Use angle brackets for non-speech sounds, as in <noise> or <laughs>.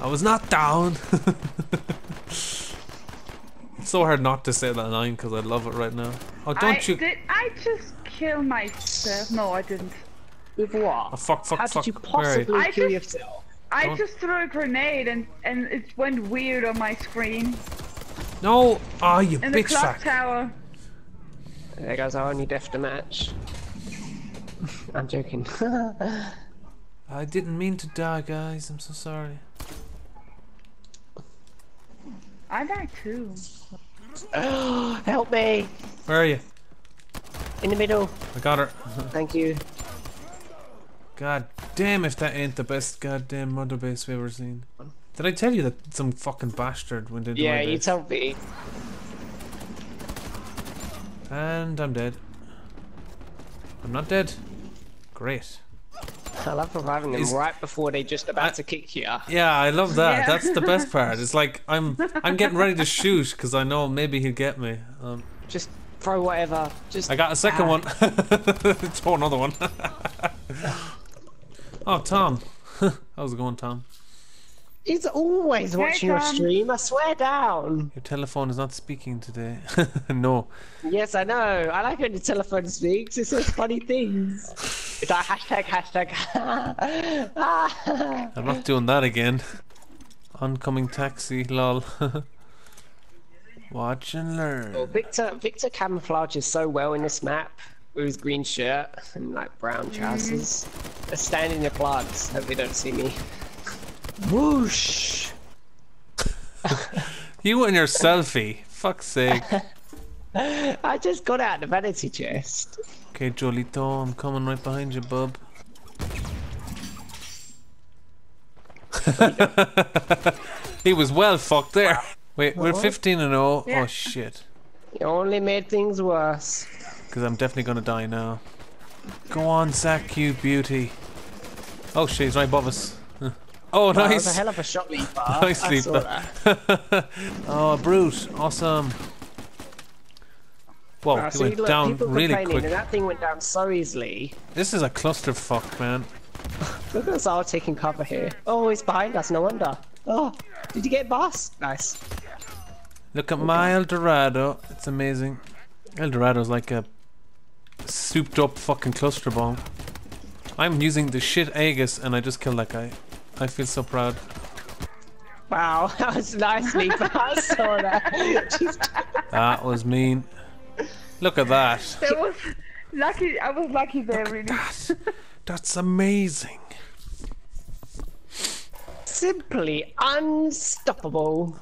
I was not down. it's <laughs> so hard not to say that line because I love it right now. Oh, don't I, you? Did I just kill myself? No, I didn't. With what? Oh, fuck, fuck, How fuck. did you Where are you? possibly I kill just- yourself? I Don't- just threw a grenade and and it went weird on my screen No! Ah, you in the bitch clock fuck. tower. There goes our only death to match. I'm joking. <laughs> I didn't mean to die, guys. I'm so sorry. I died too. <gasps> Help me! Where are you? In the middle. I got her. <laughs> Thank you. God damn if that ain't the best goddamn mother base we've ever seen. Did I tell you that some fucking bastard went into Yeah, my you base? told me. And I'm dead. I'm not dead. Great. I love reviving them Is- right before they just about I- to kick you. Yeah, I love that. Yeah. That's the best part. It's like I'm <laughs> I'm getting ready to shoot because I know maybe he'll get me. Um, Just throw whatever. Just. I got a second Ah. one. <laughs> Throw another one. <laughs> oh, Tom. How's it going, Tom? He's always watching your stream. I swear down. Your telephone is not speaking today. no. Yes, I know. I like when the telephone speaks. It says funny things. It's like hashtag hashtag. <laughs> I'm not doing that again. Oncoming taxi, lol. <laughs> Watch and learn. Victor Victor camouflages so well in this map with his green shirt and like brown trousers. They're standing their plugs. Hope they don't see me. Whoosh! <laughs> You and your selfie. Fuck's sake. <laughs> I just got out the vanity chest. Okay, Jolito, I'm coming right behind you, bub. <laughs> he was well fucked there. Wait, we're 15 and 0. Yeah. Oh shit. You only made things worse. Because I'm definitely gonna die now. Go on, Zach, you beauty. Oh shit, he's right above us. <laughs> Oh, That was a nice. hell of a shot leaper. Nice I saw that. oh, brute. Awesome. Whoa, Uh, he see, went look, down really quick. And that thing went down so easily. This is a clusterfuck, man. <laughs> Look at us all taking cover here. Oh, he's behind us, no wonder. Oh, did you get boss? Nice. Look at my El Dorado. It's amazing. El Dorado's like a souped up fucking cluster bomb. I'm using the shit Aegis and I just killed that guy. I feel so proud. Wow, <laughs> that was nice, leaper. <laughs> I saw that. That was mean. Look at that. <laughs> That was lucky. I was lucky there, really. That's amazing. Simply unstoppable.